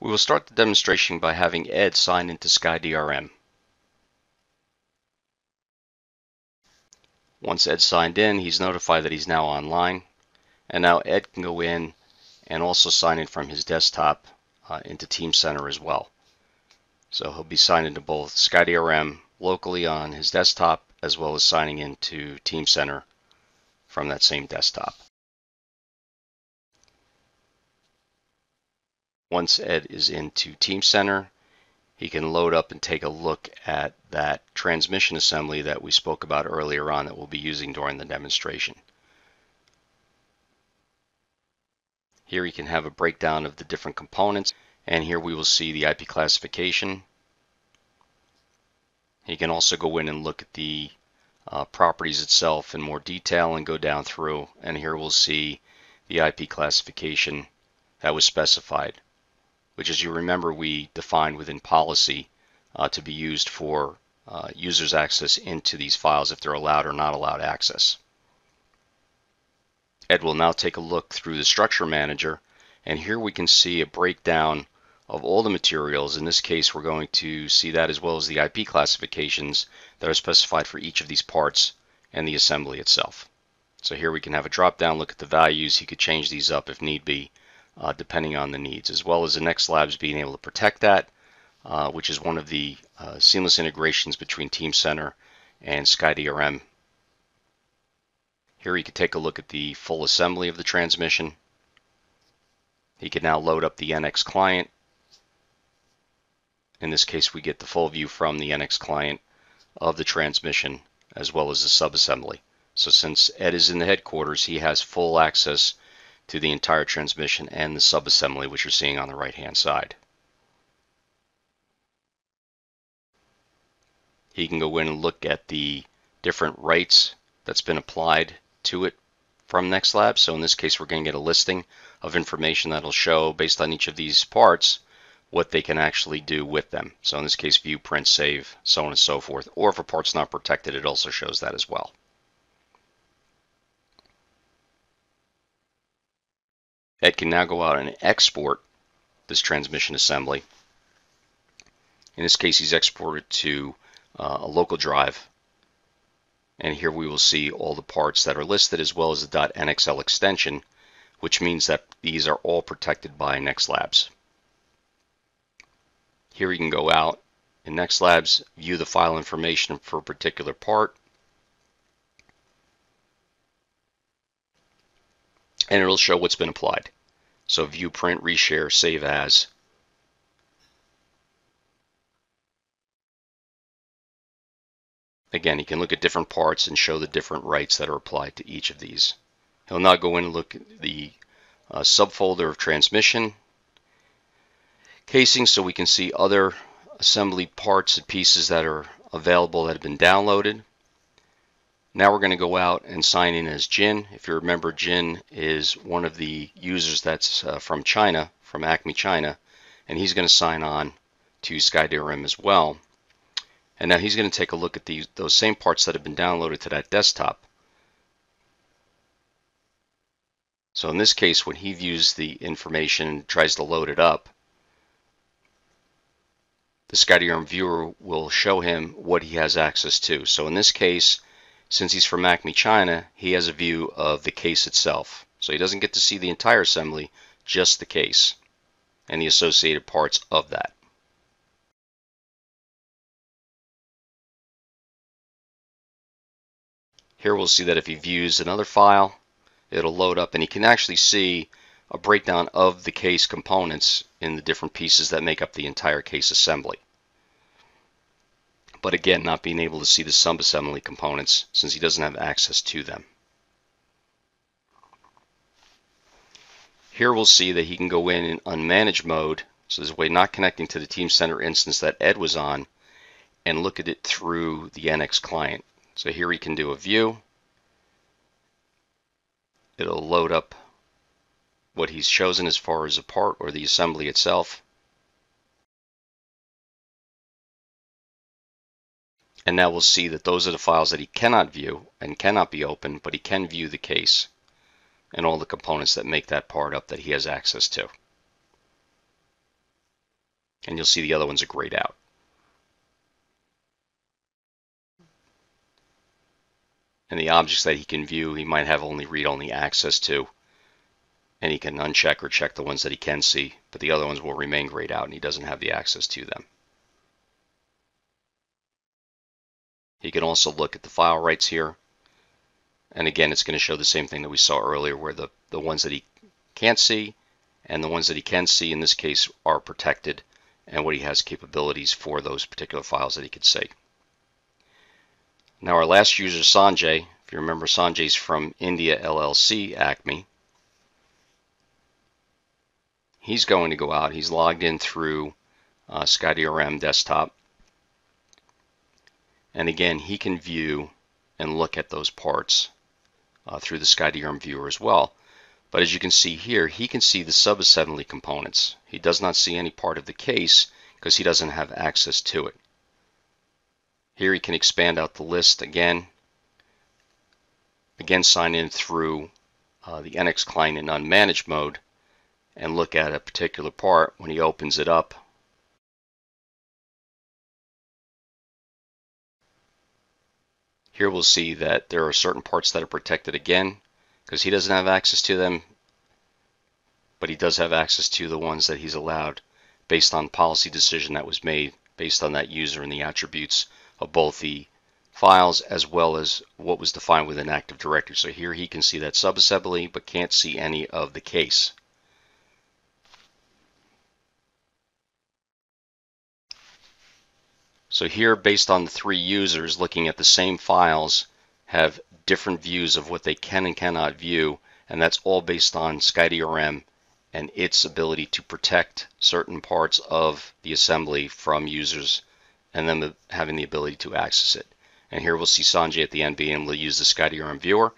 We will start the demonstration by having Ed sign into SkyDRM. Once Ed signed in, he's notified that he's now online. And now Ed can go in and also sign in from his desktop uh, into Teamcenter as well. So he'll be signed into both SkyDRM locally on his desktop as well as signing into Teamcenter from that same desktop. Once Ed is into Teamcenter, he can load up and take a look at that transmission assembly that we spoke about earlier on that we'll be using during the demonstration. Here you can have a breakdown of the different components and here we will see the IP classification. You can also go in and look at the uh, properties itself in more detail and go down through and here we'll see the IP classification that was specified which as you remember we defined within policy uh, to be used for uh, users access into these files if they're allowed or not allowed access. Ed will now take a look through the structure manager and here we can see a breakdown of all the materials. In this case we're going to see that as well as the IP classifications that are specified for each of these parts and the assembly itself. So here we can have a drop down look at the values. He could change these up if need be uh, depending on the needs, as well as the NextLabs being able to protect that, uh, which is one of the uh, seamless integrations between Teamcenter and SkyDRM. Here you can take a look at the full assembly of the transmission. He can now load up the NX client. In this case, we get the full view from the NX client of the transmission as well as the subassembly. So since Ed is in the headquarters, he has full access to the entire transmission and the subassembly, which you're seeing on the right-hand side. He can go in and look at the different rights that's been applied to it from NextLab. So in this case, we're going to get a listing of information that'll show, based on each of these parts, what they can actually do with them. So in this case, view, print, save, so on and so forth. Or if a part's not protected, it also shows that as well. Ed can now go out and export this transmission assembly. In this case, he's exported to uh, a local drive. And here we will see all the parts that are listed as well as the .nxl extension, which means that these are all protected by NextLabs. Here you can go out in NextLabs, view the file information for a particular part, and it'll show what's been applied. So view, print, reshare, save as. Again, you can look at different parts and show the different rights that are applied to each of these. He'll now go in and look at the uh, subfolder of transmission casing so we can see other assembly parts and pieces that are available that have been downloaded. Now we're going to go out and sign in as Jin. If you remember, Jin is one of the users that's uh, from China, from Acme China, and he's going to sign on to SkyDRM as well. And now he's going to take a look at these, those same parts that have been downloaded to that desktop. So in this case, when he views the information and tries to load it up, the SkyDRM viewer will show him what he has access to. So in this case, since he's from Acme, China, he has a view of the case itself. So he doesn't get to see the entire assembly, just the case and the associated parts of that. Here we'll see that if he views another file, it'll load up and he can actually see a breakdown of the case components in the different pieces that make up the entire case assembly but again not being able to see the subassembly components since he doesn't have access to them. Here we'll see that he can go in in unmanaged mode, so this way not connecting to the Teamcenter instance that Ed was on, and look at it through the NX client. So here he can do a view. It'll load up what he's chosen as far as a part or the assembly itself. And now we'll see that those are the files that he cannot view and cannot be opened, but he can view the case and all the components that make that part up that he has access to. And you'll see the other ones are grayed out. And the objects that he can view, he might have only read-only access to. And he can uncheck or check the ones that he can see, but the other ones will remain grayed out and he doesn't have the access to them. He can also look at the file rights here. And again, it's going to show the same thing that we saw earlier where the, the ones that he can't see and the ones that he can see in this case are protected and what he has capabilities for those particular files that he could see. Now our last user, Sanjay, if you remember Sanjay's from India LLC Acme, he's going to go out. He's logged in through uh, SkyDRM desktop. And again, he can view and look at those parts uh, through the SkyDRM viewer as well. But as you can see here, he can see the subassembly components. He does not see any part of the case because he doesn't have access to it. Here he can expand out the list again. Again, sign in through uh, the NX client in unmanaged mode and look at a particular part when he opens it up. Here we'll see that there are certain parts that are protected again because he doesn't have access to them, but he does have access to the ones that he's allowed based on policy decision that was made based on that user and the attributes of both the files as well as what was defined within Active Directory. So here he can see that subassembly but can't see any of the case. So here, based on the three users looking at the same files, have different views of what they can and cannot view, and that's all based on SkyDRM and its ability to protect certain parts of the assembly from users and them having the ability to access it. And here we'll see Sanjay at the end being able to use the SkyDRM viewer